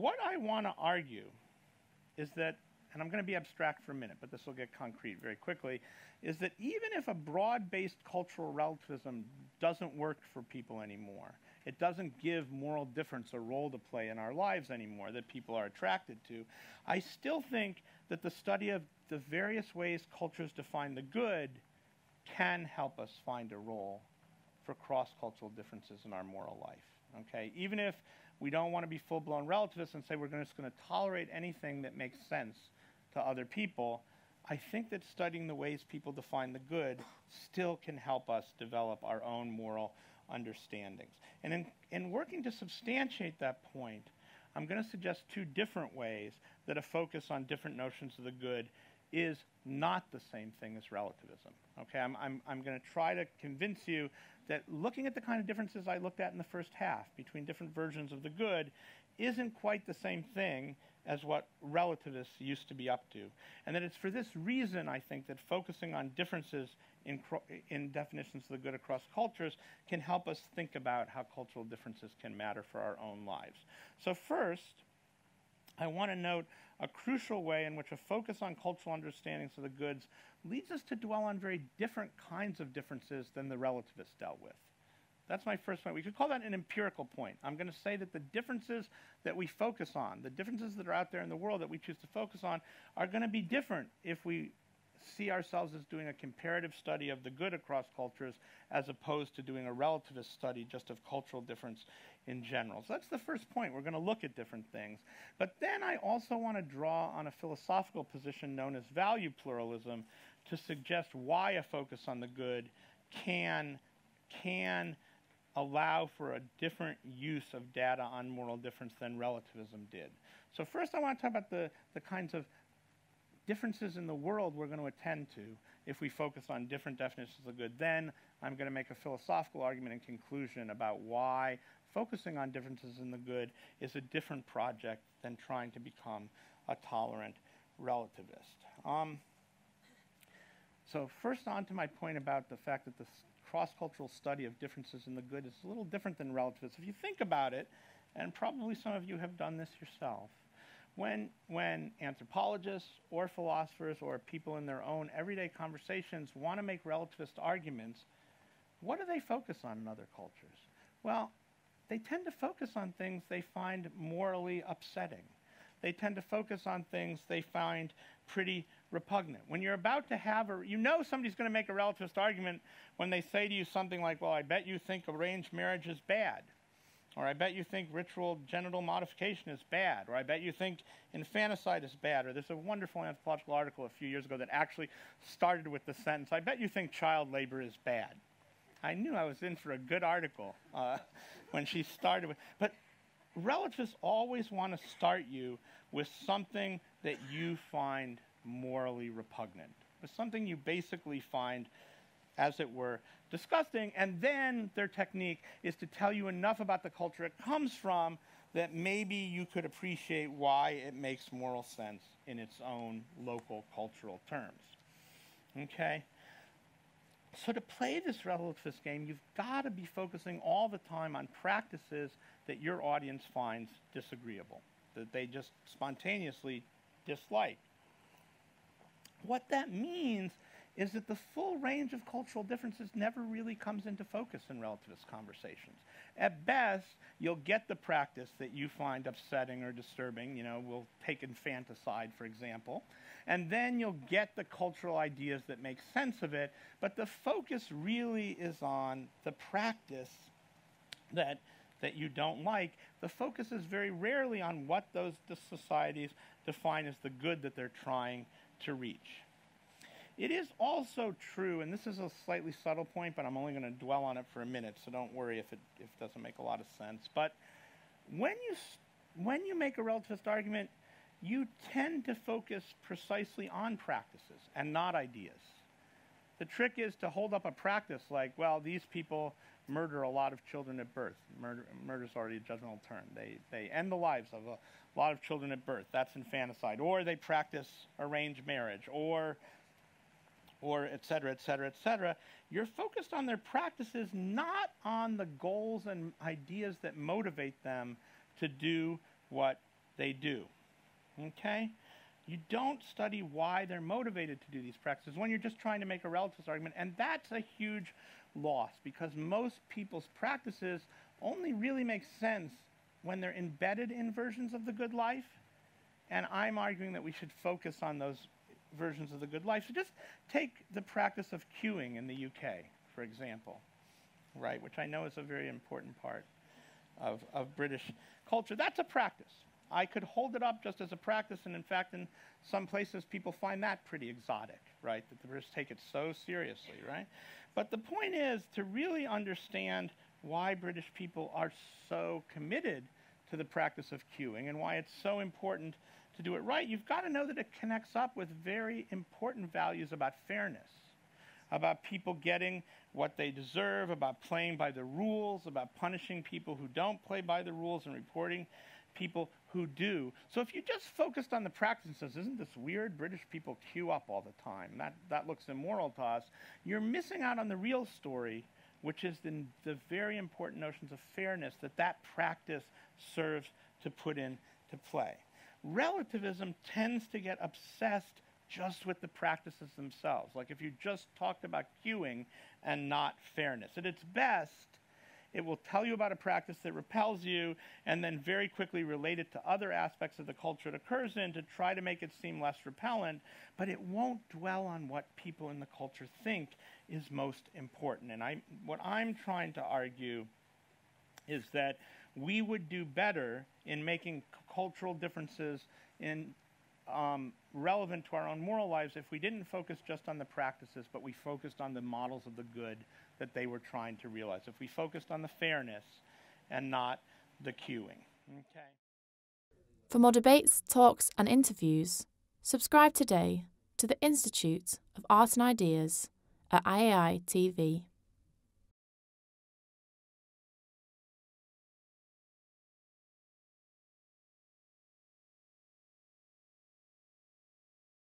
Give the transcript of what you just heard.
What I want to argue is that, and I'm going to be abstract for a minute, but this will get concrete very quickly, is that even if a broad based cultural relativism doesn't work for people anymore, it doesn't give moral difference a role to play in our lives anymore that people are attracted to, I still think that the study of the various ways cultures define the good can help us find a role for cross cultural differences in our moral life. Okay? Even if we don't want to be full blown relativists and say we're just going to tolerate anything that makes sense to other people, I think that studying the ways people define the good still can help us develop our own moral understandings. And in, in working to substantiate that point, I'm going to suggest two different ways that a focus on different notions of the good is not the same thing as relativism. Okay, I'm, I'm, I'm going to try to convince you that looking at the kind of differences I looked at in the first half between different versions of the good isn't quite the same thing as what relativists used to be up to. And that it's for this reason, I think, that focusing on differences in, in definitions of the good across cultures can help us think about how cultural differences can matter for our own lives. So, first, I want to note a crucial way in which a focus on cultural understandings of the goods leads us to dwell on very different kinds of differences than the relativists dealt with. That's my first point. We could call that an empirical point. I'm going to say that the differences that we focus on, the differences that are out there in the world that we choose to focus on, are going to be different if we see ourselves as doing a comparative study of the good across cultures as opposed to doing a relativist study just of cultural difference in general. So that's the first point. We're going to look at different things. But then I also want to draw on a philosophical position known as value pluralism to suggest why a focus on the good can can allow for a different use of data on moral difference than relativism did. So first I want to talk about the, the kinds of differences in the world we're going to attend to if we focus on different definitions of good. Then I'm going to make a philosophical argument in conclusion about why focusing on differences in the good is a different project than trying to become a tolerant relativist. Um, so first on to my point about the fact that the cross-cultural study of differences in the good is a little different than relativists. If you think about it, and probably some of you have done this yourself, when, when anthropologists or philosophers or people in their own everyday conversations want to make relativist arguments, what do they focus on in other cultures? Well, they tend to focus on things they find morally upsetting. They tend to focus on things they find pretty repugnant. When you're about to have a, you know somebody's going to make a relativist argument when they say to you something like, well, I bet you think arranged marriage is bad. Or I bet you think ritual genital modification is bad. Or I bet you think infanticide is bad. Or there's a wonderful anthropological article a few years ago that actually started with the sentence, I bet you think child labor is bad. I knew I was in for a good article uh, when she started with. But relativists always want to start you with something that you find morally repugnant, with something you basically find, as it were, disgusting. And then their technique is to tell you enough about the culture it comes from that maybe you could appreciate why it makes moral sense in its own local cultural terms. Okay? So, to play this relativist game, you've got to be focusing all the time on practices that your audience finds disagreeable, that they just spontaneously dislike. What that means is that the full range of cultural differences never really comes into focus in relativist conversations. At best, you'll get the practice that you find upsetting or disturbing. You know, we'll take infanticide, for example. And then you'll get the cultural ideas that make sense of it. But the focus really is on the practice that, that you don't like. The focus is very rarely on what those societies define as the good that they're trying to reach. It is also true, and this is a slightly subtle point, but I'm only going to dwell on it for a minute, so don't worry if it, if it doesn't make a lot of sense. But when you, when you make a relativist argument, you tend to focus precisely on practices and not ideas. The trick is to hold up a practice like, well, these people murder a lot of children at birth. Murder is already a judgmental term. They, they end the lives of a lot of children at birth. That's infanticide. Or they practice arranged marriage. Or, or et cetera, et cetera, et cetera. You're focused on their practices, not on the goals and ideas that motivate them to do what they do. Okay? You don't study why they're motivated to do these practices when you're just trying to make a relativist argument, and that's a huge loss because most people's practices only really make sense when they're embedded in versions of the good life. And I'm arguing that we should focus on those versions of the good life. So just take the practice of queuing in the UK, for example, right, which I know is a very important part of, of British culture. That's a practice. I could hold it up just as a practice, and in fact, in some places, people find that pretty exotic, right? That the British take it so seriously, right? But the point is to really understand why British people are so committed to the practice of queuing and why it's so important to do it right, you've got to know that it connects up with very important values about fairness, about people getting what they deserve, about playing by the rules, about punishing people who don't play by the rules and reporting people who do. So if you just focused on the practices, isn't this weird? British people queue up all the time. That, that looks immoral to us. You're missing out on the real story, which is the, the very important notions of fairness that that practice serves to put into play. Relativism tends to get obsessed just with the practices themselves. Like if you just talked about queuing and not fairness. At its best, it will tell you about a practice that repels you and then very quickly relate it to other aspects of the culture it occurs in to try to make it seem less repellent, but it won't dwell on what people in the culture think is most important. And I, what I'm trying to argue is that we would do better in making cultural differences in um, relevant to our own moral lives if we didn't focus just on the practices, but we focused on the models of the good that they were trying to realize. If we focused on the fairness and not the queuing. Okay. For more debates, talks, and interviews, subscribe today to the Institute of Art and Ideas at IAI TV.